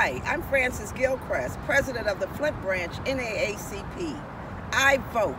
Hi, I'm Frances Gilchrist, president of the Flint Branch NAACP. I vote.